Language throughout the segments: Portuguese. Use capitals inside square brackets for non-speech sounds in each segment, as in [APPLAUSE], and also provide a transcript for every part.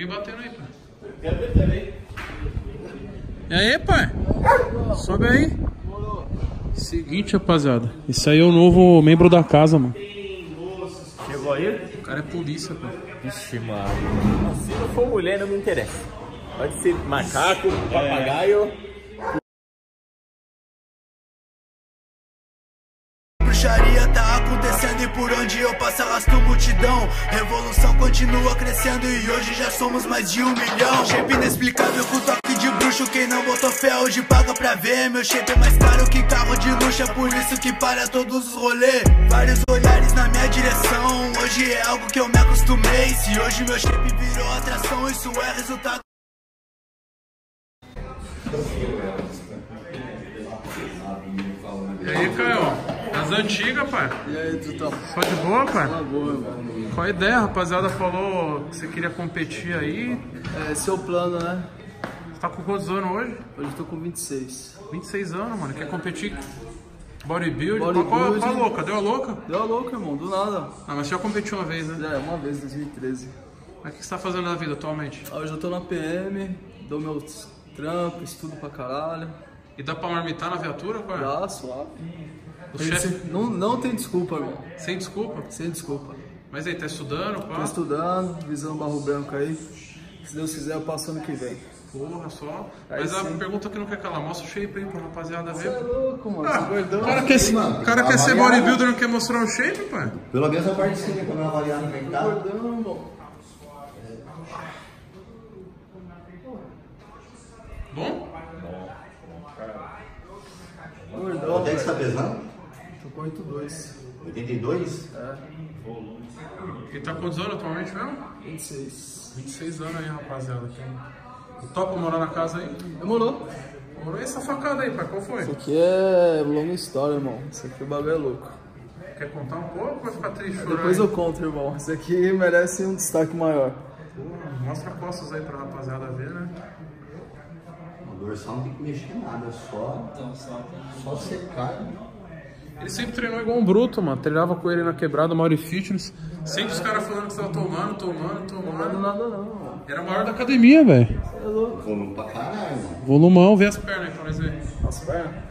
alguém batendo aí, pai. E aí, pai? Sobe aí. Seguinte, rapaziada. Isso aí é o novo membro da casa, mano. Chegou aí? O cara é polícia, pai. Vixe, mano. Se não for mulher, não me interessa. Pode ser macaco, papagaio. Bruxaria tá acontecendo e por onde eu passo arrasto multidão. Revolução continua crescendo e hoje já somos mais de um milhão. Shape inexplicável com toque de bruxo Quem não botou fé hoje paga pra ver. Meu shape é mais caro que carro de luxo É por isso que para todos os rolês. Vários olhares na minha direção Hoje é algo que eu me acostumei. Se hoje meu shape virou atração Isso é resultado As antigas, pai. E aí, Tutão? Só de boa, pai? Tá boa, mano. Qual a ideia, rapaziada? Falou que você queria competir aí. É, esse é plano, né? Você tá com quantos anos hoje? Hoje eu tô com 26. 26 anos, mano. Quer competir bodybuilding? Bodybuilding. Qual, qual, a louca? Deu a louca? Deu a louca, irmão, do nada. Ah, mas você já competiu uma vez, né? É uma vez, 2013. Mas o que você tá fazendo na vida atualmente? Hoje eu tô na PM, dou meus trampos, estudo pra caralho. E dá pra marmitar na viatura, pai? Dá, suave. O Tem- chefe... Não, não tem desculpa, irmão. Sem desculpa. Sem desculpa. Mas aí, tá estudando, Tô pá? estudando, visando barro branco aí. Se Deus quiser, eu passo ano que vem. Porra, só. Aí Mas a sim. pergunta que não quer calar, mostra o shape aí pra rapaziada Você é ver. louco, mano. Ah, é gordão. o cara quer, ser- mano, o cara quer ser bodybuilder e não quer mostrar o shape, pai? Pelo menos a parte de cima, quando eu avaliar no mercado. Gordão, irmão. Bom? Gordão, Quanto é que você tá pesando? Tô com 82. 82? É, E tá quantos anos atualmente mesmo? 26. 26 anos aí, rapaziada. Topa morar na casa aí? Demorou. Morou essa facada aí, pai. Qual foi? Isso aqui é longa história, irmão. Isso aqui o bagulho é louco. Quer contar um pouco ou vai ficar triste chorando? Depois aí? eu conto, irmão. Isso aqui merece um destaque maior. Porra, mostra costas aí pra rapaziada ver, né? O dorsal não tem que mexer nada, é só, só secar. Ele sempre treinou igual um bruto, mano. Treinava com ele na quebrada, Mauri Fitness. Sempre os caras falando que você tava tomando, tomando, Não tomando. nada não, irmão. Era maior da academia, velho. Você é louco. Volume pra caralho, mano. Volumão, vê as pernas aí pra nós ver. As pernas.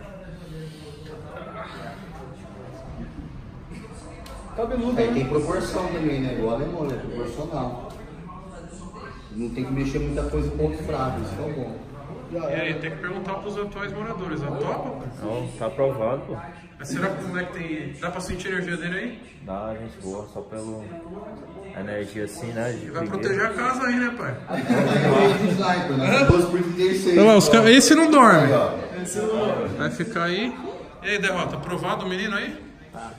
Cabeludo, Aí né? tem proporção também, né? Igual alemão, é proporcional. Não tem que mexer muita coisa com ponto fraco, isso é bom. E aí, tem que perguntar pros atuais moradores. A topa, pô? Não, tá aprovado, pô. Mas será que o moleque tem. Dá pra sentir a energia dele aí? Dá gente boa, só pelo energia assim, né? De E vai proteger a casa aí, né, pai? É sniper, né? 12 por 36. Olha lá, os ca- esse não dorme. Aí, ó. Vai ficar aí. E aí, derrota, aprovado o menino aí? Tá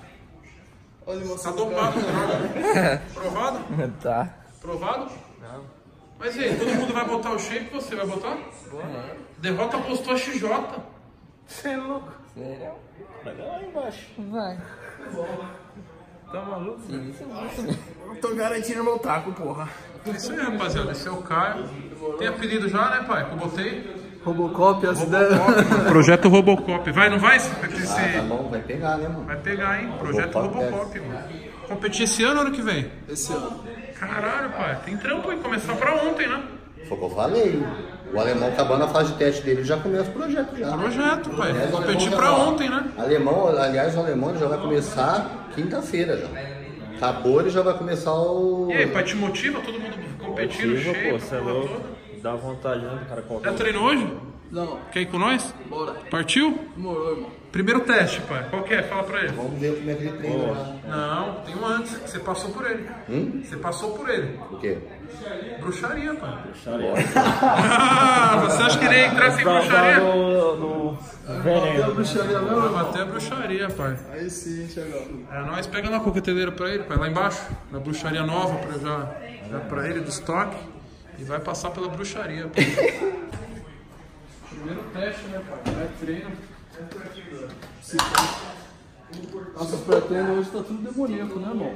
moça. dopado droga. Aprovado? [LAUGHS] Tá. Aprovado? Mas e aí, todo mundo vai botar o shape, você vai botar? Derrota postou a XJ. Você é louco? Sério? Vai lá embaixo. Vai. Tá maluco? Sim, isso é Tô garantindo meu taco, porra. É isso aí, rapaziada. Esse é o Caio. Tem apelido já, né, pai? Que eu botei. Robocop, as ideias. Projeto Robocop. Vai, não vai? Vai, Ah, crescer. tá bom, vai pegar, né, mano? vai pegar, hein? Projeto Robocop, Robocop, mano. Competir esse ano ou ano que vem? Esse ano. Caralho, pai. Tem trampo aí. Começar pra ontem, né? Foi o que eu falei. O alemão acabando a fase de teste dele já começa o projeto já. Projeto, pai. Aliás, Competir pra tá- ontem, né? Alemão, aliás, o alemão já vai começar quinta-feira já. Acabou, ele já vai começar o. E aí, pai, te motiva? Todo mundo competindo, Motiva, cheio, pô, você é louco. toda. Dá vontade, né, do cara colocar. Já treinou hoje? Não, Quer ir com nós? bora. Partiu? Demorou, irmão. Primeiro teste, pai. Qual que é? Fala pra ele. Vamos ver como é que ele treina. né? Não, tem um antes. que Você passou por ele. Hum? Você passou por ele. O quê? Bruxaria, pai. Ah, você acha que ele ia entrar sem bruxaria? no, no Bateu a veneno. bruxaria mesmo, Vai bater a bruxaria, pai. Aí sim, chegou. É, nós pega lá a coqueteleira pra ele, pai, lá embaixo, na bruxaria nova, pra já, já pra ele do estoque. E vai passar pela bruxaria, pai. [LAUGHS] Primeiro teste, né, pai? Vai treino. Nossa, os pré-treino hoje tá tudo demoníaco, né, irmão?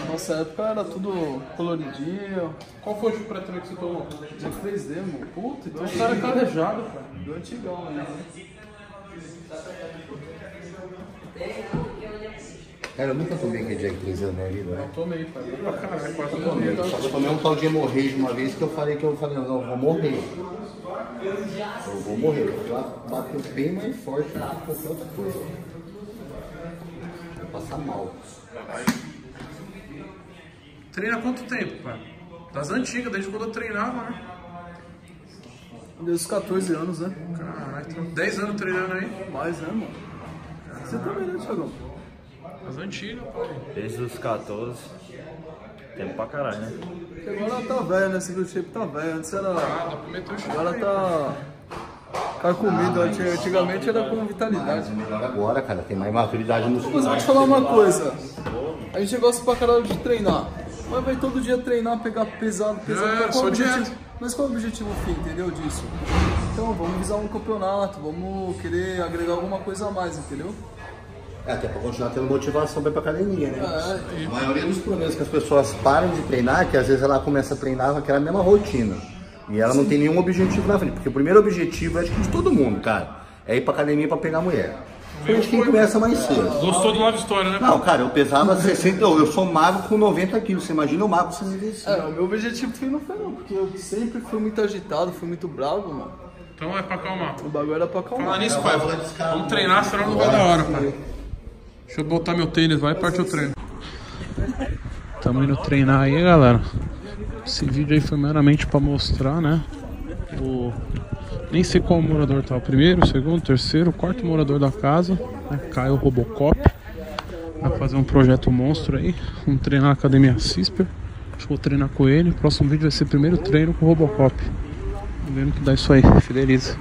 Na nossa época era tudo coloridinho. Qual foi o pré-treino que você tomou? Tinha 3D, irmão. Puta, então O cara é calejado, pai. do antigão, né? Cara, eu nunca tomei aquele Jack 3 anos na minha vida, né? Tomei, pai. Pra caralho, quase morri. Só que eu tomei um tal de uma vez que eu falei que eu falei, não, eu vou morrer. Eu vou morrer. Lá bateu bem mais forte do que qualquer outra coisa. Vou passar mal. Treina há quanto tempo, pai? Das antigas, desde quando eu treinava, né? Desde os 14 anos, né? Caralho, tô 10 anos treinando aí. Mais, né, mano? Você também, né, Thiagão? Das antigas, pai. Desde os 14. Tempo pra caralho, né? Porque agora tá velho, né? Esse shape tá velho. Antes era. Ah, chute. Agora tá. Tá comido. Anti- Antigamente era com vitalidade. Melhor agora, cara. Tem mais maturidade no Mas eu vou te falar uma coisa. A gente gosta pra caralho de treinar. Mas vai todo dia treinar, pegar pesado, pesado. É, Qual objetivo? Mas qual é o objetivo fim, entendeu? Disso. Então vamos visar um campeonato, vamos querer agregar alguma coisa a mais, entendeu? É, até pra continuar tendo motivação pra ir pra academia, né? É, A maioria dos problemas que as pessoas param de treinar, é que às vezes ela começa a treinar com aquela mesma rotina. E ela não tem nenhum objetivo na frente. Porque o primeiro objetivo, acho que de todo mundo, cara, é ir pra academia pra pegar mulher. Foi de quem começa mais cedo. Gostou do lado história, né? Não, cara, eu pesava 60, eu sou magro com 90 quilos. Você imagina eu magro com 65. É, o meu objetivo não foi não, porque eu sempre fui muito agitado, fui muito bravo, mano. Então é pra acalmar. O bagulho era pra Falar acalmar. nisso, pai, vamos treinar, senão não vai da hora, pai. Deixa eu botar meu tênis, vai parte o treino. Tamo indo treinar aí, galera. Esse vídeo aí foi meramente pra mostrar, né? O... Nem sei qual morador tá. O primeiro, o segundo, o terceiro, o quarto morador da casa. Né? Caio Robocop. Vai fazer um projeto monstro aí. Vamos treinar na academia Cisper. Acho que vou treinar com ele. O próximo vídeo vai ser o primeiro treino com o Robocop. No que dá isso aí. Fideliza.